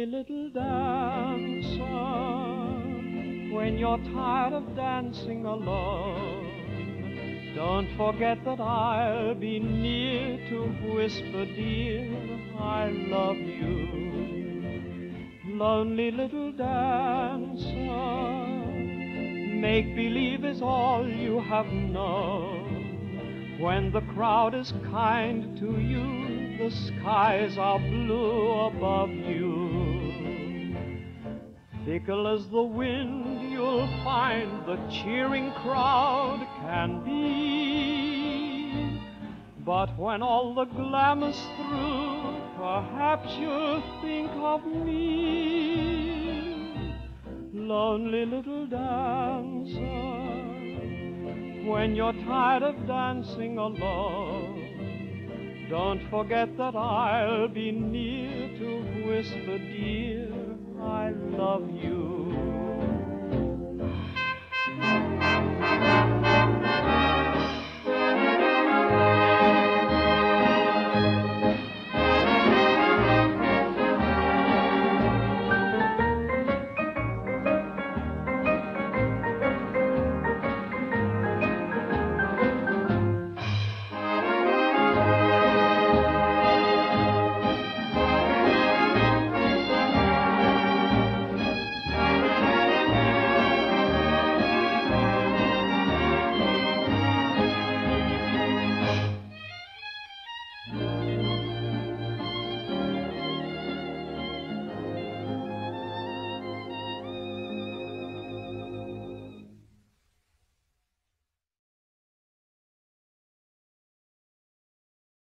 little dancer, when you're tired of dancing alone, don't forget that I'll be near to whisper, dear, I love you. Lonely little dancer, make believe is all you have known. When the crowd is kind to you, the skies are blue above you. Fickle as the wind, you'll find the cheering crowd can be. But when all the glamour's through, perhaps you'll think of me. Lonely little dancer, when you're tired of dancing alone, don't forget that I'll be near to whisper, dear, I love